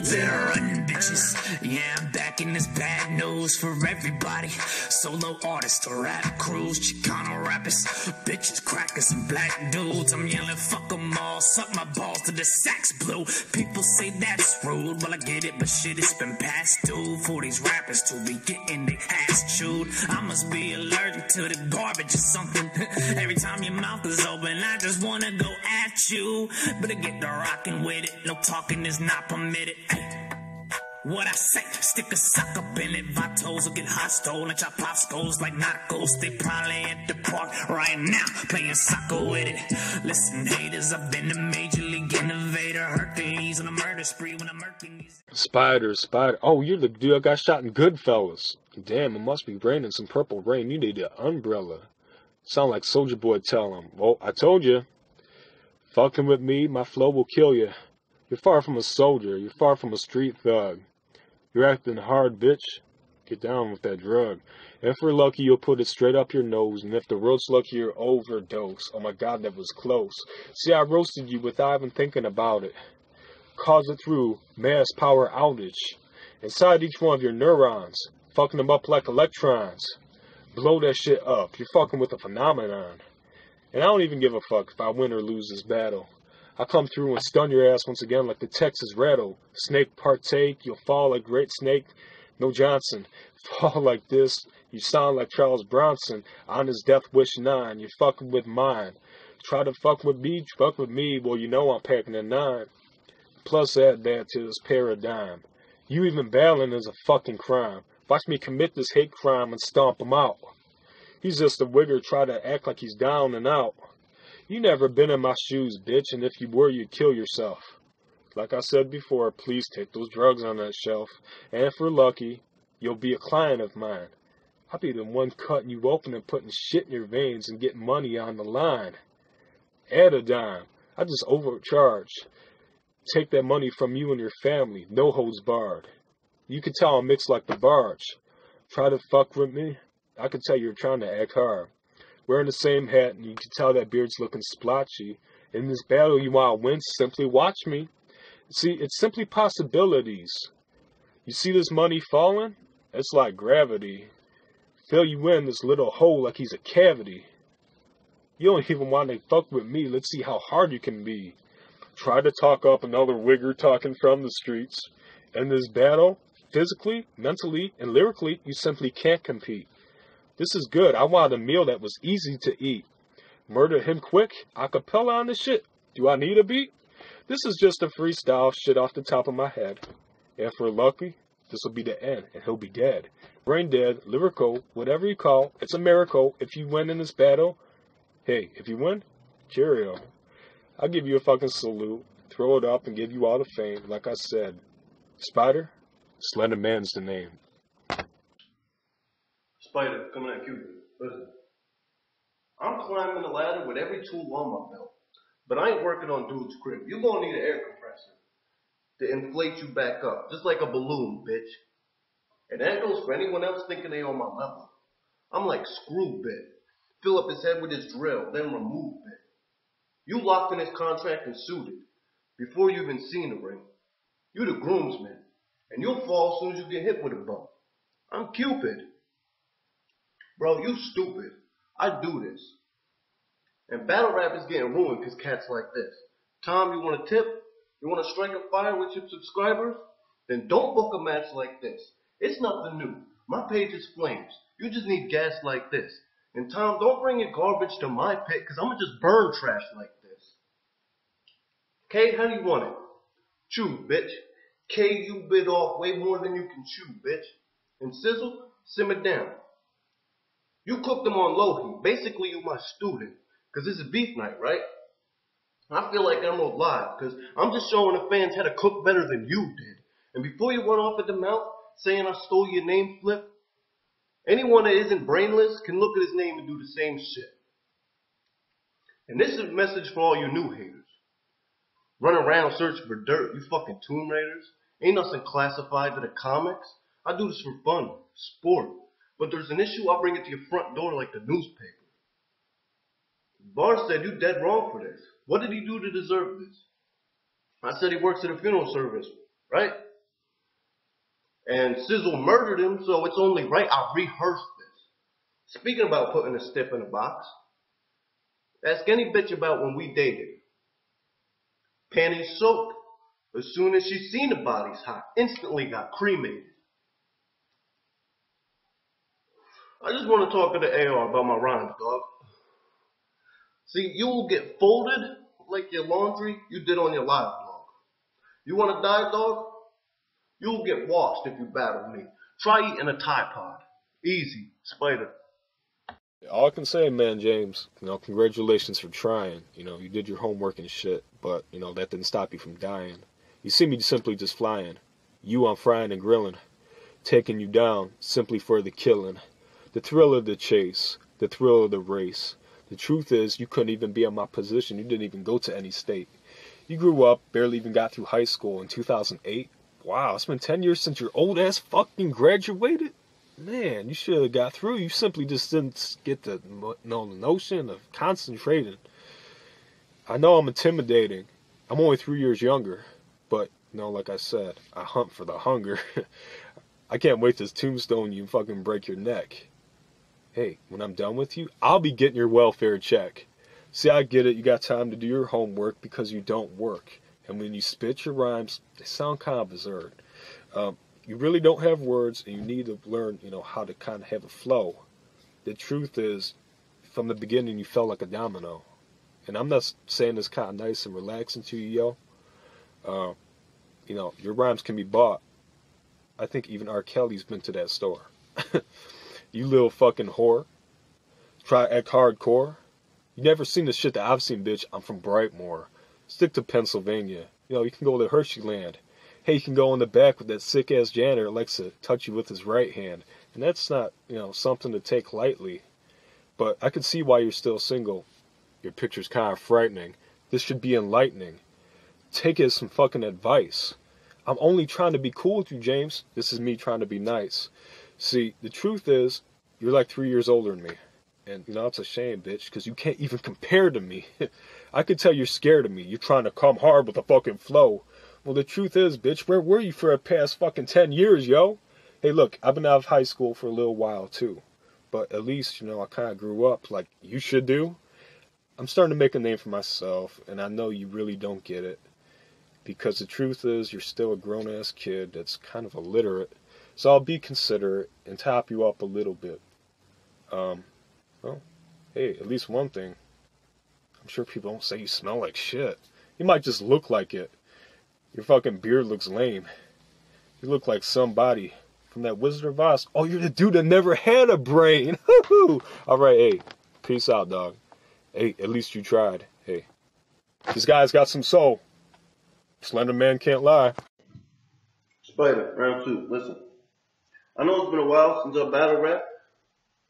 Running bitches. Yeah, I'm back in this bad news for everybody. Solo artists to rap crews, Chicano rappers, bitches, crackers, and black dudes. I'm yelling, fuck them all, suck my balls to the sax blue. People say that's rude, well I get it, but shit, it's been past due for these rappers to be getting their ass chewed. I must be allergic to the garbage or something. Every time your mouth is open, I just wanna go at you. Better get the rockin' with it, no talking is not permitted. What I say, stick a sock up in it. Vatos will get hostile and chop Poscos like knuckles. They probably at the park right now playing soccer with it. Listen, haters, I've been a major league innovator. Hercules on a murder spree when I'm these. Spyder, spider. Oh, you're the dude I got shot in Goodfellas. Damn, it must be raining some purple rain. You need an umbrella. Sound like Soldier Boy tell him. Well, I told you. Fucking with me, my flow will kill you. You're far from a soldier. You're far from a street thug. You're acting hard, bitch. Get down with that drug. If we're lucky, you'll put it straight up your nose. And if the road's lucky, you'll overdose. Oh my god, that was close. See, I roasted you without even thinking about it. Cause it through mass power outage. Inside each one of your neurons. Fucking them up like electrons. Blow that shit up. You're fucking with a phenomenon. And I don't even give a fuck if I win or lose this battle. I'll come through and stun your ass once again like the Texas rattle. Snake partake, you'll fall like Great Snake. No Johnson. Fall like this, you sound like Charles Bronson on his Death Wish 9. You're fucking with mine. Try to fuck with me, fuck with me, well, you know I'm packing a 9. Plus add that to this paradigm. You even battling is a fucking crime. Watch me commit this hate crime and stomp him out. He's just a wigger try to act like he's down and out. You never been in my shoes, bitch, and if you were, you'd kill yourself. Like I said before, please take those drugs on that shelf, and if we're lucky, you'll be a client of mine. I'll be the one cutting you open and putting shit in your veins and getting money on the line. Add a dime. I just overcharge. Take that money from you and your family, no holds barred. You can tell I'm mixed like the barge. Try to fuck with me? I can tell you're trying to act hard. Wearing the same hat, and you can tell that beard's looking splotchy. In this battle, you want to win? Simply watch me. See, it's simply possibilities. You see this money falling? It's like gravity. Fill you in this little hole like he's a cavity. You don't even want to fuck with me. Let's see how hard you can be. Try to talk up another wigger talking from the streets. In this battle, physically, mentally, and lyrically, you simply can't compete. This is good. I wanted a meal that was easy to eat. Murder him quick, acapella on the shit. Do I need a beat? This is just a freestyle shit off the top of my head. If we're lucky, this will be the end, and he'll be dead. Brain dead, lyrical, whatever you call, it's a miracle. If you win in this battle, hey, if you win, cheerio. I'll give you a fucking salute, throw it up, and give you all the fame. Like I said, Spyder, Slender Man's the name. Spyder, coming at you. Listen. I'm climbing the ladder with every tool on my belt. But I ain't working on dude's crib. You're gonna need an air compressor to inflate you back up, just like a balloon, bitch. And that goes for anyone else thinking they on my level. I'm like screw bit. Fill up his head with his drill, then remove bit. You locked in his contract and suited before you even seen the ring. You the groomsman, and you'll fall as soon as you get hit with a bump. I'm Cupid. Bro, you stupid. I do this. And battle rap is getting ruined because cats like this. Tom, you want a tip? You want to strike a fire with your subscribers? Then don't book a match like this. It's nothing new. My page is flames. You just need gas like this. And Tom, don't bring your garbage to my pit because I'm going to just burn trash like this. K, how do you want it? Chew, bitch. K, you bit off way more than you can chew, bitch. And Sizzle, simmer down. You cooked them on low heat. Basically, you my student. Because this is beef night, right? I feel like Emeril Live because I'm just showing the fans how to cook better than you did. And before you run off at the mouth saying I stole your name, Flip, anyone that isn't brainless can look at his name and do the same shit. And this is a message for all you new haters. Run around searching for dirt, you fucking Tomb Raiders. Ain't nothing classified to the comics. I do this for fun, sport. But there's an issue, I'll bring it to your front door like the newspaper. Barr said you dead wrong for this. What did he do to deserve this? I said he works at a funeral service, right? And Sizzle murdered him, so it's only right I rehearsed this. Speaking about putting a stiff in a box, ask any bitch about when we dated. Panties soaked. As soon as she seen the bodies hot, instantly got cremated. I just want to talk to the AR about my rhymes, dog. See, you will get folded like your laundry you did on your live blog. You want to die, dog? You'll get washed if you battle me. Try eating a Tide Pod. Easy, Spyder. All I can say, man, James, you know, congratulations for trying. You know, you did your homework and shit, but, you know, that didn't stop you from dying. You see me simply just flying. You on frying and grilling. Taking you down simply for the killing. The thrill of the chase. The thrill of the race. The truth is, you couldn't even be in my position. You didn't even go to any state. You grew up, barely even got through high school in 2008. Wow, it's been 10 years since your old ass fucking graduated? Man, you should have got through. You simply just didn't get the, the notion of concentrating. I know I'm intimidating. I'm only three years younger. But, you know, like I said, I hunt for the hunger. I can't wait to tombstone you and fucking break your neck hey, when I'm done with you, I'll be getting your welfare check. See, I get it. You got time to do your homework because you don't work. And when you spit your rhymes, they sound kind of absurd. Um, you really don't have words, and you need to learn, you know, how to kind of have a flow. The truth is, from the beginning, you felt like a domino. And I'm not saying this kind of nice and relaxing to you, yo. Uh, you know, your rhymes can be bought. I think even R. Kelly's been to that store. You little fucking whore. Try act hardcore. You never seen the shit that I've seen, bitch. I'm from Brightmoor. Stick to Pennsylvania. You know, you can go to Hersheyland. Hey, you can go in the back with that sick ass janitor that likes to touch you with his right hand. And that's not, you know, something to take lightly. But I can see why you're still single. Your picture's kind of frightening. This should be enlightening. Take it as some fucking advice. I'm only trying to be cool with you, James. This is me trying to be nice. See, the truth is, you're like three years older than me. And, you know, it's a shame, bitch, because you can't even compare to me. I could tell you're scared of me. You're trying to come hard with a fucking flow. Well, the truth is, bitch, where were you for the past fucking 10 years, yo? Hey, look, I've been out of high school for a little while, too. But at least, you know, I kind of grew up like you should do. I'm starting to make a name for myself, and I know you really don't get it. Because the truth is, you're still a grown ass kid that's kind of illiterate so I'll be considerate and top you up a little bit. Um, well, hey, at least one thing. I'm sure people don't say you smell like shit. You might just look like it. Your fucking beard looks lame. You look like somebody from that Wizard of Oz. Oh, you're the dude that never had a brain. All right, hey, peace out, dog. Hey, at least you tried. Hey, this guy's got some soul. Slender Man can't lie. Spyder, round two. Listen. I know it's been a while since I've battle rap,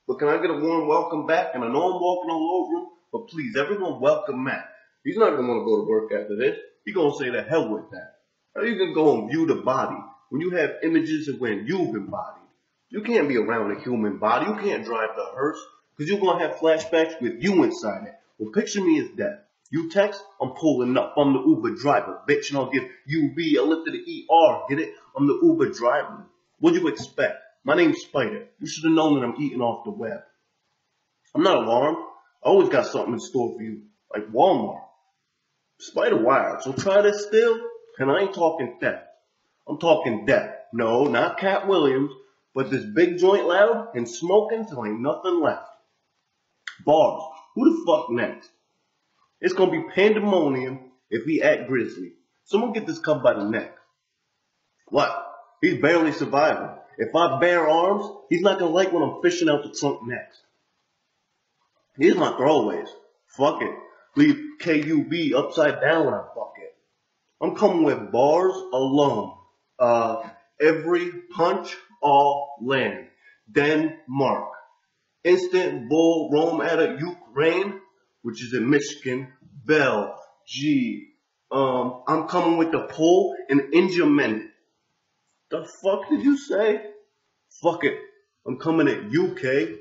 but can I get a warm welcome back? And I know I'm walking all over him, but please, everyone welcome Matt. He's not gonna want to go to work after this. He's gonna say the hell with that. How you can go and view the body when you have images of when you've been bodied? You can't be around a human body. You can't drive the hearse because you're gonna have flashbacks with you inside it. Well, picture me as death. You text, I'm pulling up. I'm the Uber driver, bitch, and I'll give UB a lift to the ER. Get it? I'm the Uber driver. What do you expect? My name's Spyder. You should have known that I'm eating off the web. I'm not alarmed. I always got something in store for you, like Walmart. Spider wired, so try this still. And I ain't talking theft. I'm talking death. No, not Katt Williams, but this big joint loud and smoking till ain't nothing left. Bars. Who the fuck next? It's gonna be pandemonium if we act grizzly. Someone get this cub by the neck. What? He's barely surviving. If I bear arms, he's not gonna like when I'm fishing out the trunk next. Here's my throwaways. Fuck it. Leave KUB upside down when I fuck it. I'm coming with bars alone. Uh, every punch, all land. Denmark. Instant bull Rome at a Ukraine, which is in Michigan. Bell, G. Um, I'm coming with the pull and India the fuck did you say? Fuck it. I'm coming at UK.